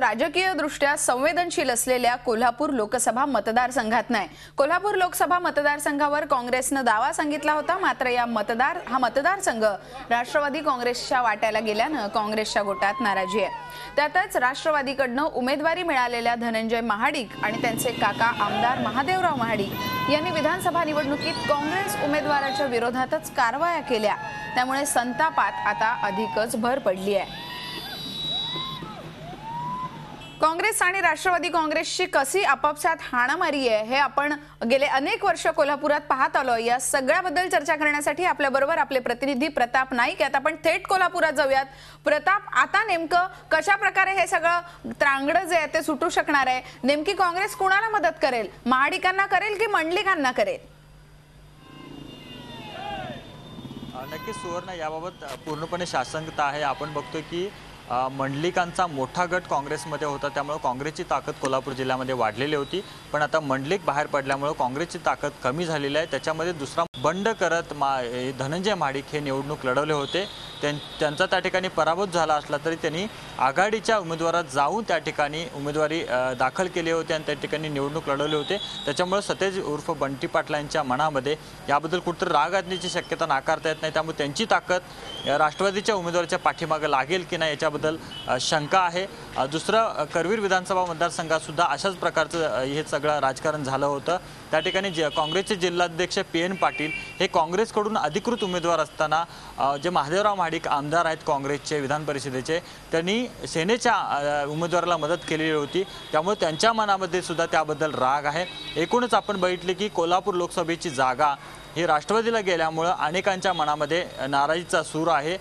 राजकीय दृष्ट्या संवेदनशील असलेल्या कोल्हापूर लोकसभा मतदारसंघात नाही कोल्हापूर लोकसभा मतदारसंघावर काँग्रेसनं दावा सांगितला होता. मात्र या मतदार हा मतदारसंघ राष्ट्रवादी काँग्रेसच्या वाट्याला गेल्यानं काँग्रेसच्या गोटात नाराजी आहे. त्यातच राष्ट्रवादीकडनं उमेदवारी मिळालेल्या धनंजय महाडिक आणि त्यांचे काका आमदार महादेवराव महाडिक यांनी विधानसभा निवडणुकीत काँग्रेस उमेदवाराच्या विरोधातच कारवाया केल्या. त्यामुळे संतापात आता अधिकच भर पडली आहे. काँग्रेस आणि राष्ट्रवादी काँग्रेसची कशी आपापसात हाणामारी आहे हे आपण गेले अनेक वर्ष कोल्हापुरात पाहत आलो या सगळ्याबद्दल चर्चा करण्यासाठी आपल्या बरोबर आपले प्रतिनिधी प्रताप नाईक आहेत. आपण थेट कोल्हापुरात जाऊयात. प्रताप आता नेमकं कशा प्रकारे हे सगळं त्रांगडं जे आहे ते सुटू शकणार आहे? नेमकी काँग्रेस कुणाला मदत करेल? महाडिकांना करेल की मंडलिकांना करेल? नक्कीच सुवर्ण याबाबत पूर्णपणे शासंगता आहे. आपण बघतोय की मंडलिकांचा मोठा गट काँग्रेसमध्ये होता त्यामुळे काँग्रेसची ताकद कोल्हापूर जिल्ह्यामध्ये वाढलेली होती. पण आता मंडलिक बाहेर पडल्यामुळे काँग्रेसची ताकद कमी झालेली आहे. त्याच्यामध्ये दुसरा बंड करत मा धनंजय महाडिक हे निवडणूक लढवले होते. त्यां त्यांचा त्या ठिकाणी पराभूत झाला असला तरी त्यांनी आघाडीच्या उमेदवारात जाऊन त्या ठिकाणी उमेदवारी दाखल केली होती आणि त्या ठिकाणी निवडणूक लढवले होते. त्याच्यामुळे सतेज उर्फ बंटी पाटलांच्या मनामध्ये याबद्दल कुठंतरी राग आणण्याची शक्यता नाकारता येत नाही. त्यामुळे त्यांची ताकद राष्ट्रवादीच्या उमेदवाराच्या पाठीमागे लागेल की नाही याच्याबद्दल शंका आहे. दुसरं करवीर विधानसभा मतदारसंघातसुद्धा अशाच प्रकारचं हे सगळं राजकारण झालं होतं. त्या ठिकाणी जे काँग्रेसचे जिल्हाध्यक्ष पी एन पाटील हे काँग्रेसकडून अधिकृत उमेदवार असताना जे महादेवराव महाडिक आमदार आहेत काँग्रेसचे विधान परिषदेचे. त्यांनी सेनेच्या उमेदवाराला मदत केलेली होती. त्यामुळे त्यांच्या मनामध्ये सुद्धा त्याबद्दल राग आहे. एकूणच आपण बघितले की कोल्हापूर लोकसभेची जागा ही राष्ट्रवादीला गेल्यामुळं अनेकांच्या मनामध्ये नाराजीचा सूर आहे.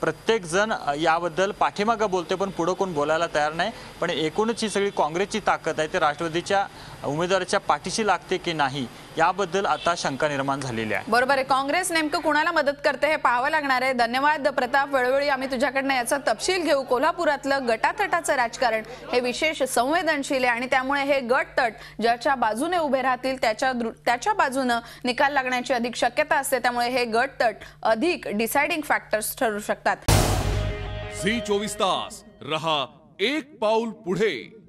प्रत्येकजण याबद्दल पाठीमागं बोलते पण पुढं कोण बोलायला तयार नाही. पण एकूणच ही सगळी काँग्रेसची ताकद आहे ते राष्ट्रवादीच्या उमेदवाराच्या पाठीशी लागते की नाही? याबद्दल आता शंका निर्माण झालेली आहे. बरोबर आहे. काँग्रेस नेमकं कुणाला मदत करते हे पाहावं लागणार आहे. धन्यवाद प्रताप वेळोवेळी आम्ही तुझ्याकडनं याचा तपशील घेऊ. कोल्हापुरातलं गटातटाचं राजकारण हे विशेष संवेदनशील आहे आणि त्यामुळे हे गट तट ज्याच्या बाजूने उभे राहतील त्याच्या त्याच्या बाजूनं निकाल लागण्याची अधिक शक्यता असते. त्यामुळे हे गट तट अधिक डिसाइडिंग फॅक्टर्स ठरू शकतात. झी चोवीस तास. रहा एक पाऊल पुढे.